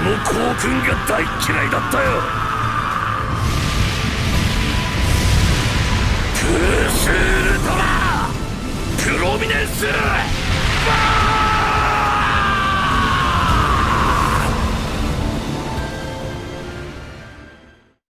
の校訓が大嫌いだったよ。プースウルトラプロミネンス